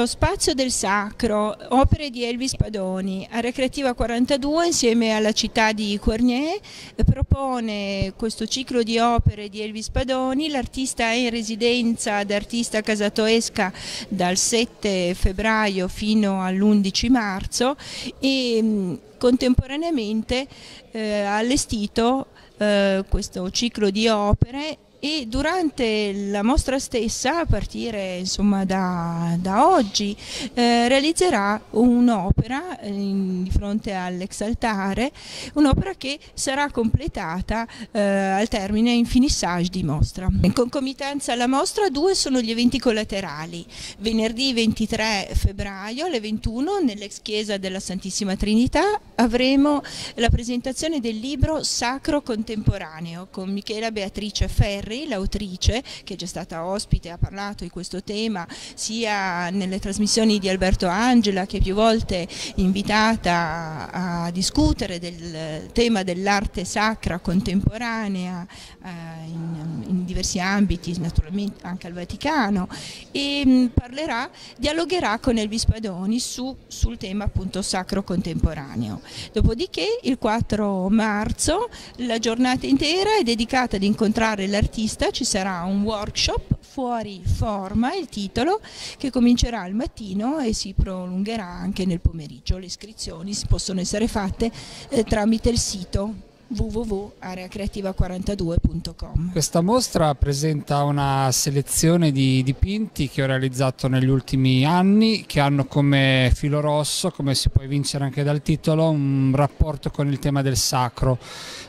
Lo spazio del sacro, opere di Elvis Padoni, Area Creativa 42 insieme alla città di Cournier propone questo ciclo di opere di Elvis Padoni, l'artista è in residenza ad Artista Casatoesca dal 7 febbraio fino all'11 marzo e contemporaneamente eh, ha allestito eh, questo ciclo di opere e durante la mostra stessa, a partire insomma, da, da, oggi, eh, realizzerà un'opera eh, di fronte all'ex altare, un'opera che sarà completata eh, al termine in finissage di mostra. In concomitanza alla mostra due sono gli eventi collaterali. Venerdì 23 febbraio alle 21 nell'ex chiesa della Santissima Trinità avremo la presentazione del libro Sacro Contemporaneo con Michela Beatrice Ferri Ferri, l'autrice, che è già stata ospite ha parlato di questo tema sia nelle trasmissioni di Alberto Angela, che più volte invitata a, discutere del tema dell'arte sacra contemporanea eh, in, in, diversi ambiti, naturalmente anche al Vaticano, e mh, parlerà, dialogherà con Elvis Padoni su, sul tema appunto sacro contemporaneo. Dopodiché il 4 marzo la giornata intera è dedicata ad incontrare l'artista artista ci sarà un workshop fuori forma, il titolo, che comincerà al mattino e si prolungherà anche nel pomeriggio. Le iscrizioni possono essere fatte eh, tramite il sito www.areacreativa42.com. Questa mostra presenta una selezione di dipinti che ho realizzato negli ultimi anni che hanno come filo rosso, come si può vincere anche dal titolo, un rapporto con il tema del sacro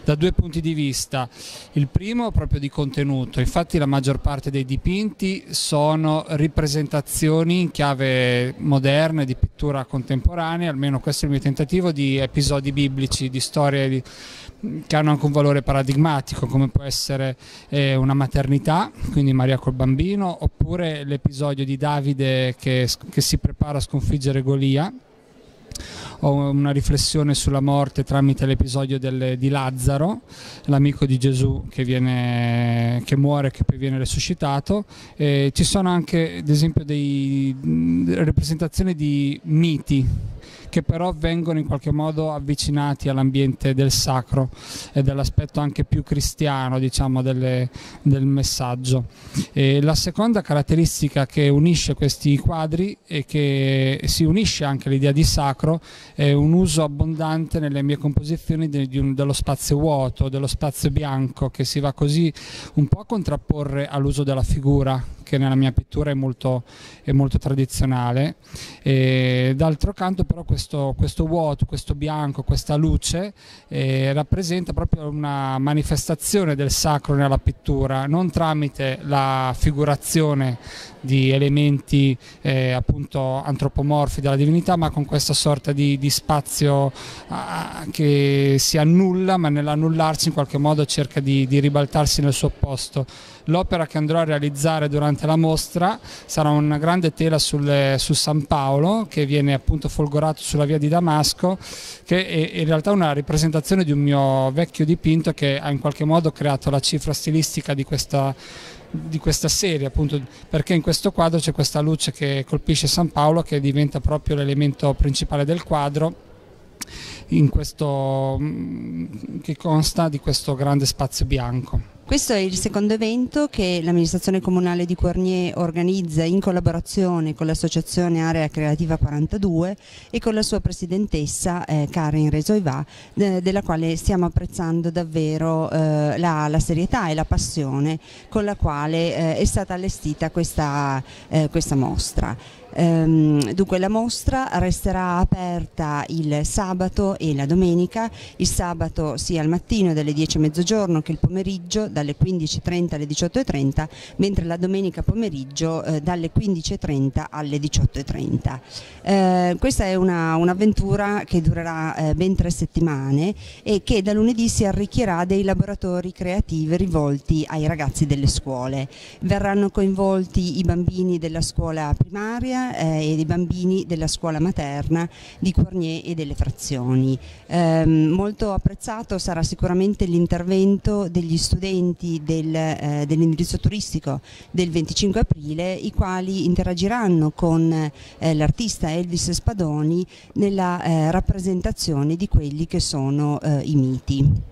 da due punti di vista. Il primo proprio di contenuto, infatti la maggior parte dei dipinti sono ripresentazioni in chiave moderna di pittura contemporanea, almeno questo è il mio tentativo, di episodi biblici, di storie di che hanno anche un valore paradigmatico come può essere eh, una maternità, quindi Maria col bambino, oppure l'episodio di Davide che, che si prepara a sconfiggere Golia o una riflessione sulla morte tramite l'episodio di Lazzaro, l'amico di Gesù che, viene, che muore e che poi viene resuscitato. E ci sono anche ad esempio delle rappresentazioni di miti che però vengono in qualche modo avvicinati all'ambiente del sacro e dell'aspetto anche più cristiano diciamo, delle, del messaggio. E la seconda caratteristica che unisce questi quadri e che si unisce anche all'idea di sacro è un uso abbondante nelle mie composizioni de, un, dello spazio vuoto, dello spazio bianco che si va così un po' a contrapporre all'uso della figura che nella mia pittura è molto, è molto tradizionale. d'altro canto però questo, questo, vuoto, questo bianco, questa luce eh, rappresenta proprio una manifestazione del sacro nella pittura, non tramite la figurazione di elementi eh, appunto antropomorfi della divinità, ma con questa sorta di, di spazio ah, che si annulla, ma nell'annullarsi in qualche modo cerca di, di ribaltarsi nel suo posto. L'opera che andrò a realizzare durante la mostra sarà una grande tela sul, su San Paolo che viene appunto folgorato sulla via di Damasco che è in realtà una rappresentazione di un mio vecchio dipinto che ha in qualche modo creato la cifra stilistica di questa di questa serie appunto perché in questo quadro c'è questa luce che colpisce San Paolo che diventa proprio l'elemento principale del quadro questo, che consta di questo grande spazio bianco. Questo è il secondo evento che l'amministrazione comunale di Cornier organizza in collaborazione con l'associazione Area Creativa 42 e con la sua presidentessa eh, Karen Resoiva de della quale stiamo apprezzando davvero eh, la, la, serietà e la passione con la quale eh, è stata allestita questa, eh, questa mostra. Ehm, dunque la mostra resterà aperta il sabato e la domenica, il sabato sia al mattino dalle 10 a mezzogiorno che il pomeriggio dalle 15.30 alle 18.30, mentre la domenica pomeriggio eh, dalle 15.30 alle 18.30. Eh, questa è un'avventura un che durerà eh, ben tre settimane e che da lunedì si arricchirà dei laboratori creativi rivolti ai ragazzi delle scuole. Verranno coinvolti i bambini della scuola primaria, e dei bambini della scuola materna di Cornier e delle frazioni. Eh, molto apprezzato sarà sicuramente l'intervento degli studenti del, eh, dell'indirizzo turistico del 25 aprile i quali interagiranno con eh, l'artista Elvis Spadoni nella eh, rappresentazione di quelli che sono i miti.